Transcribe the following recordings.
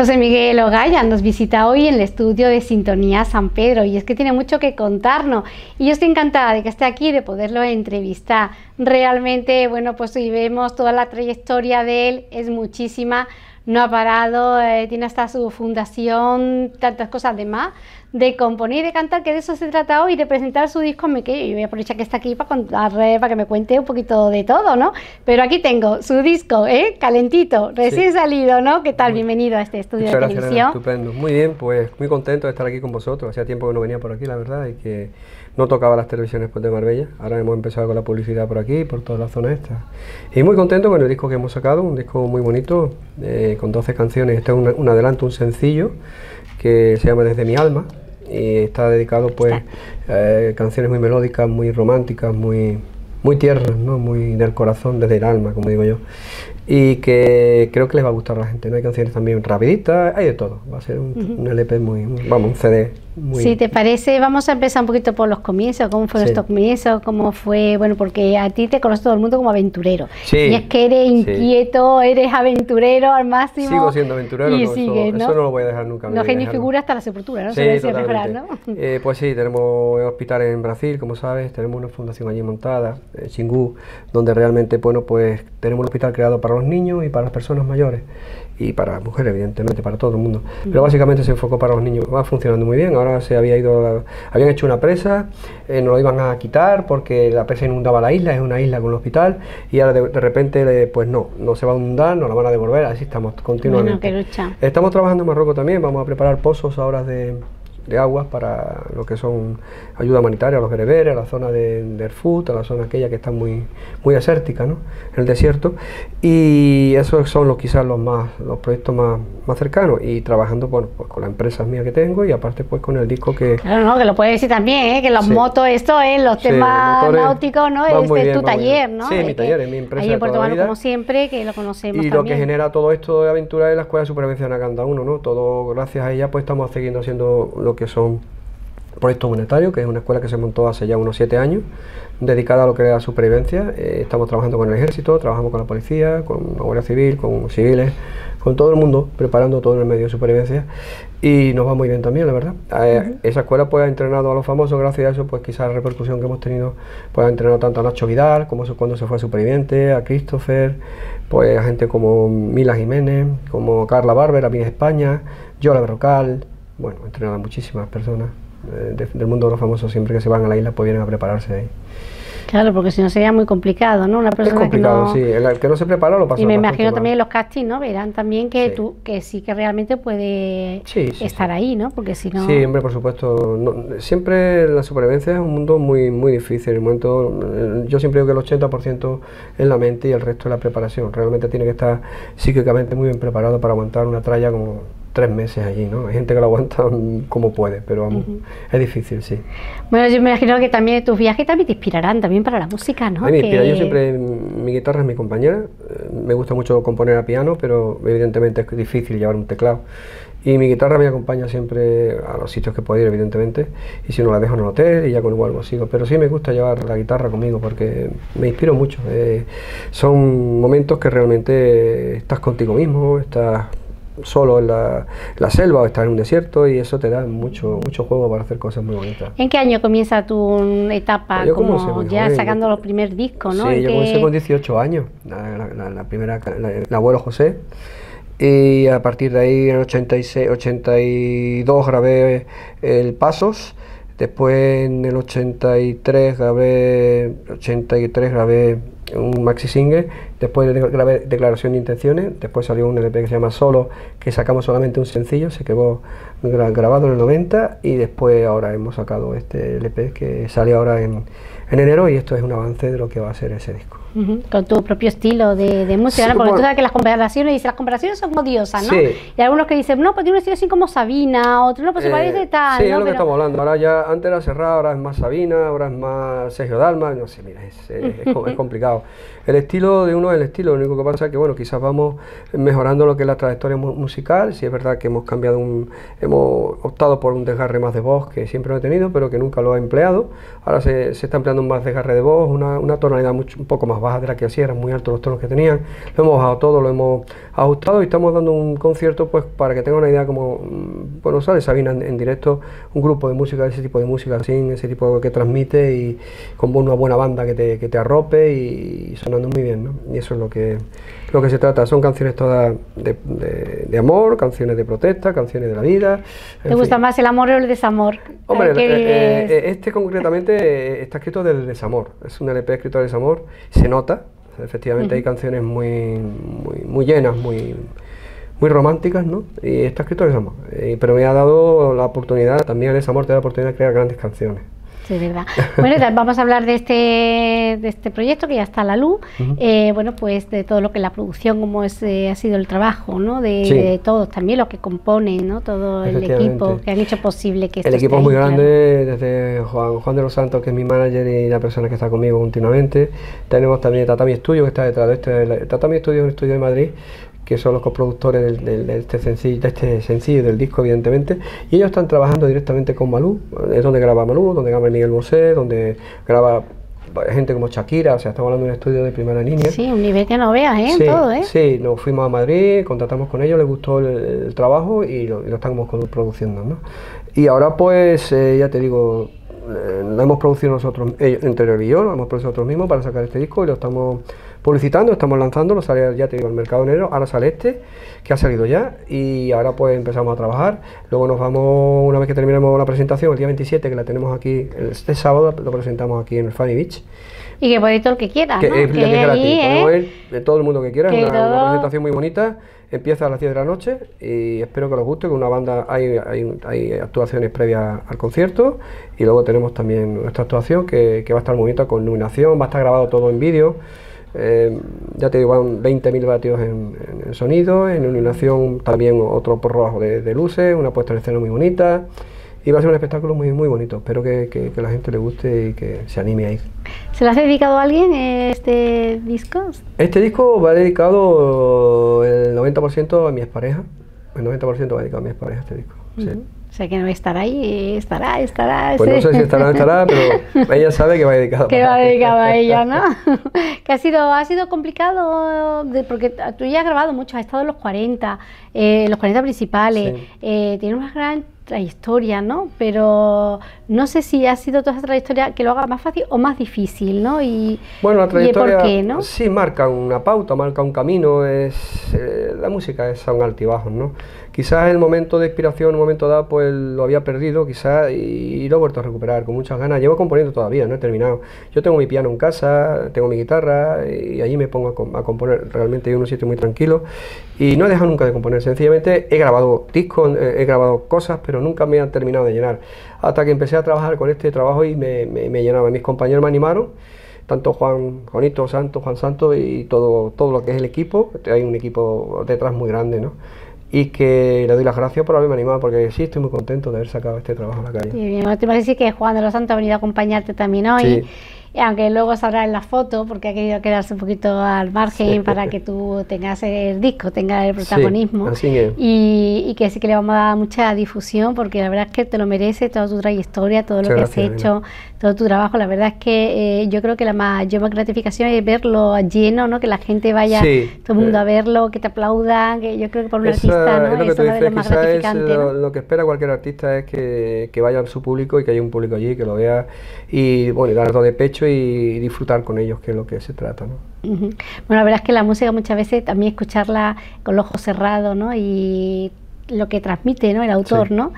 José Miguel Ogaya nos visita hoy en el estudio de Sintonía San Pedro y es que tiene mucho que contarnos. Y yo estoy encantada de que esté aquí, de poderlo entrevistar. Realmente, bueno, pues si vemos toda la trayectoria de él, es muchísima, no ha parado, eh, tiene hasta su fundación, tantas cosas demás de componer y de cantar, que de eso se trata hoy, de presentar su disco me quedo. Yo voy a aprovechar que está aquí para contar, para que me cuente un poquito de todo, ¿no? Pero aquí tengo su disco, ¿eh? Calentito, recién salido, ¿no? ¿Qué tal? Bienvenido a este estudio de televisión. Estupendo. Muy bien, pues muy contento de estar aquí con vosotros. Hacía tiempo que no venía por aquí, la verdad, y que no tocaba las televisiones pues, de Marbella. Ahora hemos empezado con la publicidad por aquí, por toda la zona esta. Y muy contento con el disco que hemos sacado, un disco muy bonito, eh, con 12 canciones. Este es un adelanto, un sencillo que se llama Desde mi alma y está dedicado pues a eh, canciones muy melódicas, muy románticas, muy muy tiernas, ¿no? muy del corazón, desde el alma, como digo yo y que creo que les va a gustar a la gente. No hay canciones también rapiditas, hay de todo. Va a ser un, LP muy, vamos, un CD muy... Si te parece, vamos a empezar un poquito por los comienzos, cómo fueron estos comienzos, cómo fue, bueno, porque a ti te conoce todo el mundo como aventurero. Sí, y es que eres inquieto, eres aventurero al máximo. Sigo siendo aventurero, y eso, ¿no? no lo voy a dejar nunca. No ni figura hasta la sepultura, ¿no? Sí, Se ¿no? Eh, pues sí, tenemos hospitales en Brasil, como sabes, tenemos una fundación allí montada, en Xingu, donde realmente, bueno, pues tenemos un hospital creado para los niños y para las personas mayores y para las mujeres, evidentemente, para todo el mundo. Pero básicamente se enfocó para los niños. Va funcionando muy bien. Ahora se había ido, habían hecho una presa, eh, nos lo iban a quitar porque la presa inundaba la isla, es una isla con un hospital, y ahora de, repente, pues no, no se va a inundar, nos la van a devolver, así estamos continuamente. Estamos trabajando en Marruecos también, vamos a preparar pozos ahora de de aguas para lo que son ayuda humanitaria a los bereberes, a la zona de, de a la zona aquella que está muy, muy desértica, ¿no? en el desierto. Y esos son los, quizás los más los proyectos más, más cercanos. Y trabajando bueno, pues con las empresas mías que tengo y aparte pues con el disco que... Claro, no, que lo puedes decir también, ¿eh? que los motos, esto es, los temas náuticos, ¿no? Este es tu taller, ¿no? Sí, mi taller, es mi empresa. Ahí en Puerto como siempre, que lo conocemos. Y lo que genera todo esto de aventura es la Escuela de Supervivencia de cada uno, ¿no? Todo gracias a ella pues estamos siguiendo haciendo lo que son proyectos monetarios, que es una escuela que se montó hace ya unos siete años, dedicada a lo que es la supervivencia. Eh, estamos trabajando con el ejército, trabajamos con la policía, con la Guardia Civil, con civiles, con todo el mundo, preparando todo el medio de supervivencia y nos va muy bien también, la verdad. Eh, esa escuela pues ha entrenado a los famosos, gracias a eso, pues quizás la repercusión que hemos tenido, pues ha entrenado tanto a Nacho Vidal, como cuando se fue a Superviviente, a Christopher, pues a gente como Mila Jiménez, como Carla Barber, a mí España, Yola Berrocal, bueno, ha entrenado a muchísimas personas eh, del mundo de los famosos, siempre que se van a la isla, pues vienen a prepararse ahí. Claro, porque si no sería muy complicado, ¿no? Una persona es complicado, que no... sí. El que no se prepara lo pasa Y me imagino también los castings, ¿no? Verán también que tú, que sí que realmente puede estar ahí, ¿no? Porque si no... Sí, hombre, por supuesto. siempre la supervivencia es un mundo muy muy difícil. El momento, yo siempre digo que el 80% es la mente y el resto es la preparación. Realmente tiene que estar psíquicamente muy bien preparado para aguantar una tralla como tres meses allí, ¿no? Hay gente que lo aguanta como puede, pero vamos, es difícil, sí. Bueno, yo me imagino que también tus viajes también te inspirarán también para la música, ¿no? A mí yo siempre, mi guitarra es mi compañera, eh, me gusta mucho componer a piano, pero evidentemente es difícil llevar un teclado. Y mi guitarra me acompaña siempre a los sitios que puedo ir, evidentemente, y si no la dejo en el hotel y ya con igual sigo. Pero sí me gusta llevar la guitarra conmigo porque me inspiro mucho. Eh, son momentos que realmente estás contigo mismo, estás solo en la, selva o estar en un desierto y eso te da mucho mucho juego para hacer cosas muy bonitas. ¿En qué año comienza tu etapa como ya sacando los primeros discos? ¿no? Sí, yo comencé con 18 años, la, primera, el abuelo José, y a partir de ahí en 86, 82 grabé el Pasos, después en el 83 grabé, 83 grabé un maxi single, después grabé Declaración de Intenciones, después salió un LP que se llama Solo, que sacamos solamente un sencillo, se quedó grabado en el 90 y después ahora hemos sacado este LP que sale ahora en enero y esto es un avance de lo que va a ser ese disco. Con tu propio estilo de, de música, porque tú sabes que las comparaciones, dice, las comparaciones son odiosas, ¿no? Y algunos que dicen, no, pues tiene un estilo así como Sabina, otro, no, pues se eh, parece tal. Sí, es lo que estamos hablando. Ahora ya, antes era cerrado, ahora es más Sabina, ahora es más Sergio Dalma, no sé, mira, es, es, complicado. gustado. El estilo de uno es el estilo, lo único que pasa es que, bueno, quizás vamos mejorando lo que es la trayectoria musical. Si es verdad que hemos cambiado un. Hemos optado por un desgarre más de voz que siempre lo he tenido, pero que nunca lo he empleado. Ahora se, se está empleando un más desgarre de voz, una, una tonalidad mucho, un poco más baja de la que hacía, eran muy altos los tonos que tenían. Lo hemos bajado todo, lo hemos ajustado y estamos dando un concierto, pues para que tenga una idea como. Mm, bueno, sale Sabina en, directo, un grupo de música, ese tipo de música, así, ese tipo que transmite y con una buena banda que te, que te arrope y, sonando muy bien, ¿no? Y eso es lo que, lo que se trata. Son canciones todas de, de, amor, canciones de protesta, canciones de la vida. ¿Te gusta más el amor o el desamor? Hombre, eh, eh, este concretamente está escrito del desamor. Es un LP escrito del desamor. Se nota, efectivamente hay canciones muy, muy, muy llenas, muy muy románticas, ¿no? Y está escrito del desamor. Eh, pero me ha dado la oportunidad, también el desamor te da la oportunidad de crear grandes canciones. Sí, es verdad. Bueno, vamos a hablar de este, de este proyecto que ya está a la luz. Eh, bueno, pues de todo lo que la producción, cómo es, eh, ha sido el trabajo, ¿no? De, todos, también lo que componen, ¿no? Todo el equipo que han hecho posible que esto El equipo es muy grande, desde Juan, Juan de los Santos, que es mi manager y la persona que está conmigo continuamente. Tenemos también Tatami Studio, que está detrás de este. Tatami Studio es un estudio de Madrid que son los coproductores de, este sencillo, de este sencillo del disco, evidentemente, y ellos están trabajando directamente con Malú, es donde graba Malú, donde graba Miguel Bosé, donde graba gente como Shakira, o sea, estamos hablando de un estudio de primera línea. Sí, un nivel que no veas, ¿eh? Sí, Todo, ¿eh? Sí, nos fuimos a Madrid, contratamos con ellos, les gustó el, trabajo y lo, estamos produciendo, ¿no? Y ahora, pues, eh, ya te digo, eh, lo hemos producido nosotros, ellos, entre y yo, lo hemos producido nosotros mismos para sacar este disco y lo estamos publicitando, estamos lanzando, sale ya te digo el mercado enero, ahora sale este, que ha salido ya, y ahora pues empezamos a trabajar, luego nos vamos, una vez que terminemos la presentación, el día 27, que la tenemos aquí, este sábado lo presentamos aquí en el Funny Beach. Y que puede ir todo el que quiera, que ¿no? Es, que gratis, ¿eh? de todo el mundo que quiera, es una, presentación muy bonita, empieza a las 10 de la noche y espero que os guste, con una banda hay, hay, hay, actuaciones previas al concierto y luego tenemos también nuestra actuación que, que va a estar muy bonita con iluminación, va a estar grabado todo en vídeo. Eh, ya te digo, van 20.000 vatios en, sonido, en iluminación también otro por rojo de, luces, una puesta en escena muy bonita. Y va a ser un espectáculo muy, muy bonito. Espero que, que, que la gente le guste y que se anime a ir. ¿Se lo has dedicado a alguien este disco? Este disco va dedicado el 90% a mi expareja. El 90% va dedicado a mi expareja este disco. sí. O sea que no estará ahí, estará, estará. Pues no sé si estará o no estará, pero ella sabe que va dedicado. Que va dedicado a ella, ¿no? que ha sido, ha sido complicado, porque tú ya has grabado mucho, has estado en los 40, eh, los 40 principales, eh, tiene una gran trayectoria, ¿no? Pero no sé si ha sido toda esa trayectoria que lo haga más fácil o más difícil, ¿no? Y, bueno, la trayectoria por qué, ¿no? sí marca una pauta, marca un camino, es eh, la música es un altibajos, ¿no? Quizás el momento de inspiración, un momento dado, pues lo había perdido, quizás, y, lo he vuelto a recuperar con muchas ganas. Llevo componiendo todavía, no he terminado. Yo tengo mi piano en casa, tengo mi guitarra, y allí me pongo a, componer. Realmente yo un sitio muy tranquilo, y no he dejado nunca de componer. Sencillamente he grabado discos, he grabado cosas, pero nunca me han terminado de llenar. Hasta que empecé a trabajar con este trabajo y me, me, llenaba. Mis compañeros me animaron tanto Juan Juanito Santos, Juan Santos y todo, todo lo que es el equipo, hay un equipo detrás muy grande, ¿no? Y que le doy las gracias por haberme animado porque sí estoy muy contento de haber sacado este trabajo en la calle. Sí, bien, te a decir que Juan de los Santos ha venido a acompañarte también hoy aunque luego saldrá en la foto, porque ha querido quedarse un poquito al margen para que tú tengas el disco, tengas el protagonismo. y, que sí que le vamos a dar mucha difusión, porque la verdad es que te lo merece, toda tu trayectoria, todo lo que has hecho, todo tu trabajo. La verdad es que eh, yo creo que la mayor gratificación es verlo lleno, ¿no? que la gente vaya, todo el mundo a verlo, que te aplaudan, que yo creo que por un artista ¿no? es, lo, lo más gratificante. lo, que espera cualquier artista es que, que vaya a su público y que haya un público allí, que lo vea y bueno, y dar todo de pecho y disfrutar con ellos, que es lo que se trata. ¿no? Bueno, la verdad es que la música muchas veces también escucharla con los ojos cerrados ¿no? y lo que transmite ¿no? el autor, ¿no?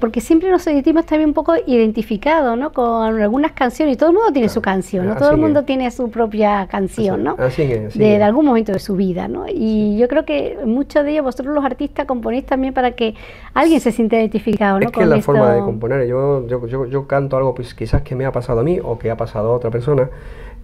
Porque siempre nos sentimos también un poco identificados ¿no? con algunas canciones y todo el mundo tiene su canción, ¿no? todo el mundo tiene su propia canción, ¿no? de, algún momento de su vida, ¿no? Y yo creo que muchos de ellos, vosotros los artistas, componéis también para que alguien se sienta identificado, ¿no? Es que es la forma de componer. Yo, yo, yo, yo canto algo pues quizás que me ha pasado a mí o que ha pasado a otra persona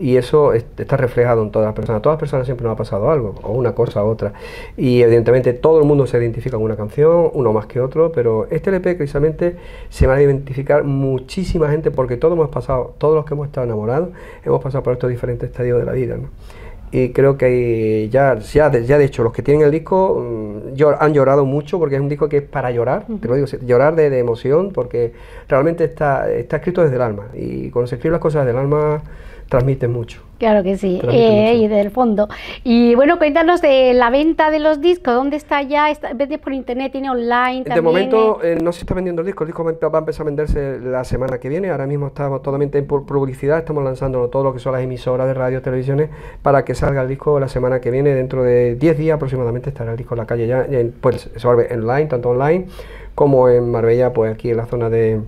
y eso está reflejado en todas las personas. A todas las personas siempre nos ha pasado algo, o una cosa u otra. Y evidentemente todo el mundo se identifica con una canción, uno más que otro, pero este LP precisamente se va a identificar muchísima gente porque todos hemos pasado, todos los que hemos estado enamorados, hemos pasado por estos diferentes estadios de la vida. y creo que ya, ya, ya de hecho los que tienen el disco mm, han llorado mucho porque es un disco que es para llorar, te lo digo, llorar de, de, emoción porque realmente está, está escrito desde el alma y cuando se escriben las cosas desde el alma transmite mucho. Claro que sí, eh, y del fondo. Y bueno, cuéntanos de la venta de los discos, ¿dónde está ya? Está, ¿Vendes por internet? ¿Tiene online? De momento eh, no se está vendiendo el disco, el disco va a empezar a venderse la semana que viene, ahora mismo estamos totalmente en publicidad, estamos lanzando todo lo que son las emisoras de radio, televisiones, para que salga el disco la semana que viene, dentro de 10 días aproximadamente estará el disco en la calle ya, pues se va online, tanto online como en Marbella, pues aquí en la zona de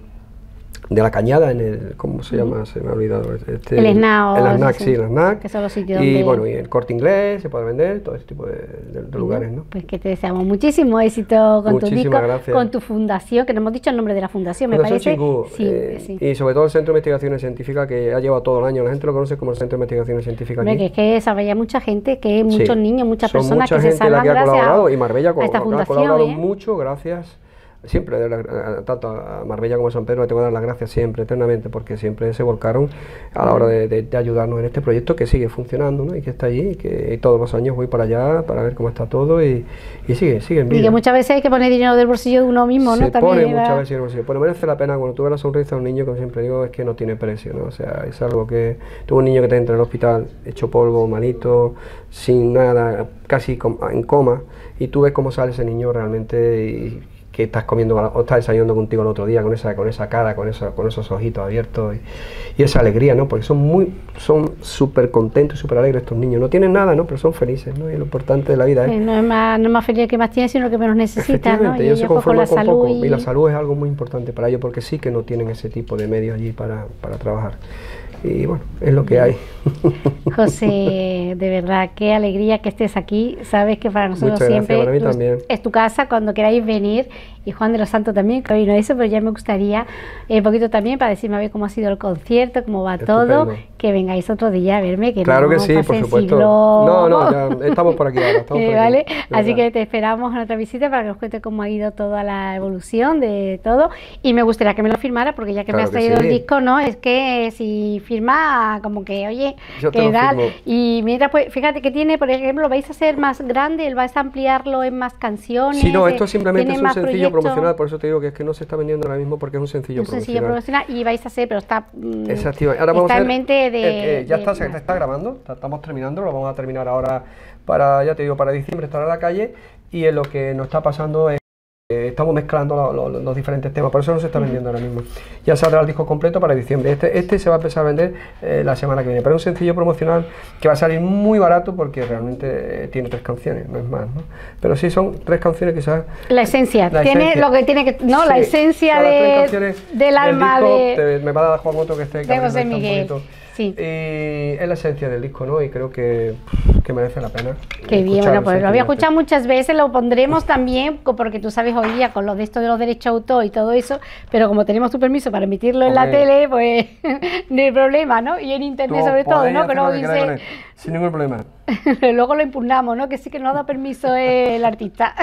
de la cañada en el ¿cómo se llama? se me ha olvidado este, el snack el snack sí, el snack. Que son los sitios y bueno y el corte inglés se puede vender todo ese tipo de, lugares ¿no? pues que te deseamos muchísimo éxito con tu disco con tu fundación que no hemos dicho el nombre de la fundación me parece. sí, eh, sí, y sobre todo el centro de investigaciones científicas que ha llevado todo el año. La gente lo conoce como el centro de investigaciones científicas aquí. que es que sabe mucha gente que muchos niños muchas personas que se salvan gracias a, y Marbella a esta fundación, ha colaborado ¿eh? mucho gracias siempre, tanto a Marbella como a San Pedro, le tengo que dar las gracias siempre, eternamente, porque siempre se volcaron a la hora de, ayudarnos en este proyecto que sigue funcionando ¿no? y que está allí, y que todos los años voy para allá para ver cómo está todo y, y sigue, sigue en Y que muchas veces hay que poner dinero del bolsillo de uno mismo, ¿no? Se pone muchas veces el bolsillo. Pero merece la pena cuando tú ves la sonrisa de un niño, como siempre digo, es que no tiene precio, ¿no? O sea, es algo que... Tuvo un niño que te entra en el hospital hecho polvo, malito, sin nada, casi en coma, y tú ves cómo sale ese niño realmente y que estás comiendo o estás desayunando contigo el otro día con esa con esa cara, con con esos ojitos abiertos y, esa alegría, ¿no? Porque son muy son súper contentos y súper alegres estos niños. No tienen nada, ¿no? Pero son felices, ¿no? Y lo importante de la vida es... no, es más, no es más feliz que más tienen, sino que menos necesitan, ¿no? Y ellos se conforman con, poco. Y... la salud es algo muy importante para ellos porque sí que no tienen ese tipo de medios allí para, para trabajar y bueno, es lo que hay. José, de verdad, qué alegría que estés aquí. Sabes que para nosotros siempre es tu casa cuando queráis venir y Juan de los Santos también, que hoy no eso, pero ya me gustaría eh, un poquito también para decirme a ver cómo ha sido el concierto, cómo va todo, que vengáis otro día a verme. Que claro que sí, por supuesto. No, no, ya estamos por aquí ahora. Estamos eh, ¿vale? Así que te esperamos en otra visita para que nos cuente cómo ha ido toda la evolución de todo. Y me gustaría que me lo firmara, porque ya que me has traído el disco, ¿no? Es que si firma, como que, oye, qué tal. Y mientras, pues, fíjate que tiene, por ejemplo, vais a hacer más grande, vais a ampliarlo en más canciones. Sí, no, esto simplemente es un sencillo promocional, por eso te digo que es que no se está vendiendo ahora mismo porque es un sencillo un sencillo promocional y vais a hacer, pero está, mm, Ahora vamos a mente de, ya está, se está grabando, estamos terminando, lo vamos a terminar ahora para, ya te digo, para diciembre estar en la calle y en lo que nos está pasando es estamos mezclando los diferentes temas, por eso no se está vendiendo ahora mismo. Ya saldrá el disco completo para diciembre. Este, este se va a empezar a vender eh, la semana que viene, pero es un sencillo promocional que va a salir muy barato porque realmente eh, tiene tres canciones, no es más, ¿no? Pero sí son tres canciones quizás. La esencia, tiene lo que tiene que. No, la esencia de, del alma de. me va a dar Juan Otto que esté. De José Miguel. Sí. Y es la esencia del disco, ¿no? Y creo que, que merece la pena. Qué bien, bueno, pues lo había escuchado muchas veces, lo pondremos también, porque tú sabes hoy día con lo de esto de los derechos de autor y todo eso, pero como tenemos tu permiso para emitirlo en la tele, pues no hay problema, ¿no? Y en internet sobre todo, ¿no? Que luego dice... Sin ningún problema. luego lo impugnamos, ¿no? Que sí que no da permiso el artista.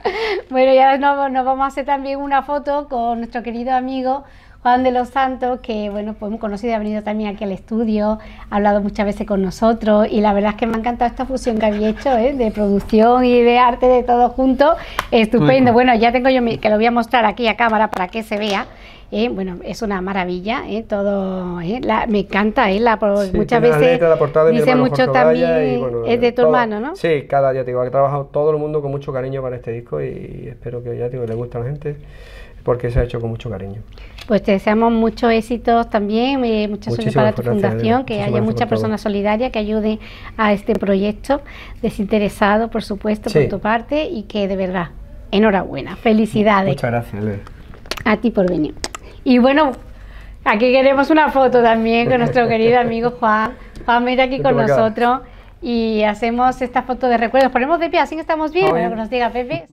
bueno, ya nos, nos vamos a hacer también una foto con nuestro querido amigo Juan de los Santos, que bueno, pues hemos conocido, ha venido también aquí al estudio, ha hablado muchas veces con nosotros y la verdad es que me ha encantado esta fusión que había hecho, ¿eh? de producción y de arte, de todo junto, estupendo. Bueno, ya tengo yo que lo voy a mostrar aquí a cámara para que se vea. ¿eh? bueno, es una maravilla, ¿eh? todo, ¿eh? me encanta, ¿eh? la, muchas veces dice mucho también, es de tu hermano, ¿no? Sí, cada día, digo, ha trabajado todo el mundo con mucho cariño para este disco y espero que ya digo, le guste a la gente porque se ha hecho con mucho cariño. Pues te deseamos muchos éxitos también, eh, mucha suerte para tu fundación, que haya mucha persona solidaria que ayude a este proyecto, desinteresado, por supuesto, por tu parte, y que de verdad, enhorabuena, felicidades. Muchas gracias, A ti por venir. Y bueno, aquí queremos una foto también con nuestro querido amigo Juan. Juan, mira aquí con nosotros y hacemos esta foto de recuerdos. Ponemos de pie, así que estamos bien. Bueno, que nos diga Pepe.